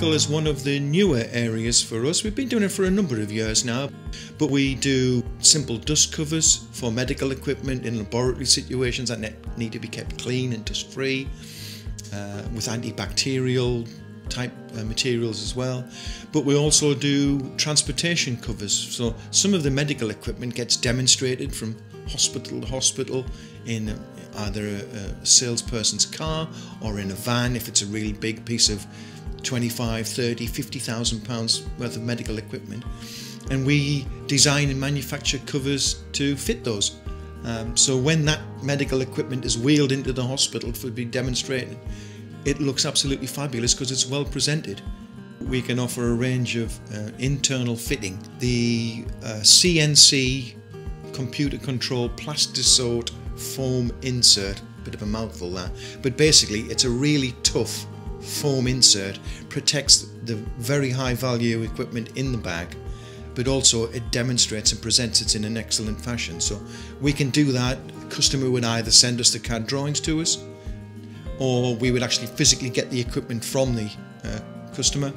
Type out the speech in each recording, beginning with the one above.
medical is one of the newer areas for us. We've been doing it for a number of years now, but we do simple dust covers for medical equipment in laboratory situations that need to be kept clean and dust free uh, with antibacterial type uh, materials as well. But we also do transportation covers. So some of the medical equipment gets demonstrated from hospital to hospital in either a, a salesperson's car or in a van if it's a really big piece of 25, 30, 50,000 pounds worth of medical equipment. And we design and manufacture covers to fit those. Um, so when that medical equipment is wheeled into the hospital for being demonstrated, it looks absolutely fabulous because it's well presented. We can offer a range of uh, internal fitting. The uh, CNC computer controlled Plastazote foam insert, bit of a mouthful that, but basically it's a really tough foam insert, protects the very high value equipment in the bag, but also it demonstrates and presents it in an excellent fashion. So we can do that. A customer would either send us the CAD drawings to us, or we would actually physically get the equipment from the uh, customer,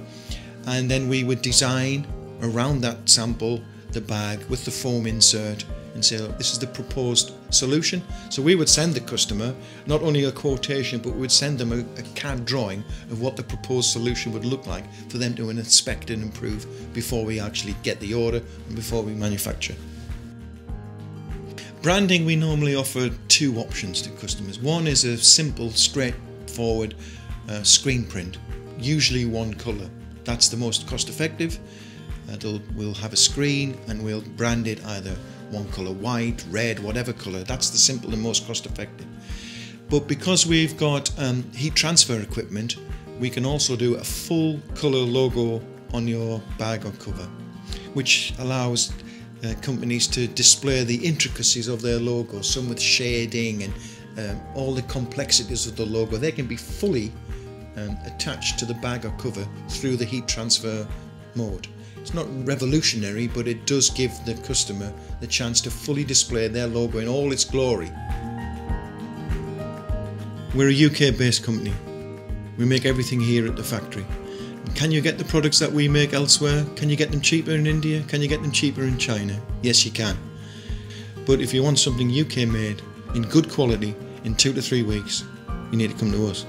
and then we would design around that sample the bag with the foam insert and say, this is the proposed solution. So we would send the customer not only a quotation, but we would send them a, a, CAD drawing of what the proposed solution would look like for them to inspect and improve before we actually get the order and before we manufacture. Branding, we normally offer two options to customers. One is a simple, straightforward uh, screen print, usually one colour. That's the most cost effective. It'll, we'll have a screen and we'll brand it either one colour white, red, whatever colour. That's the simple and most cost effective. But because we've got um, heat transfer equipment, we can also do a full colour logo on your bag or cover, which allows uh, companies to display the intricacies of their logo, some with shading and um, all the complexities of the logo. They can be fully um, attached to the bag or cover through the heat transfer mode. It's not revolutionary, but it does give the customer the chance to fully display their logo in all its glory. We're a UK based company. We make everything here at the factory. Can you get the products that we make elsewhere? Can you get them cheaper in India? Can you get them cheaper in China? Yes, you can. But if you want something UK made in good quality in two to three weeks, you need to come to us.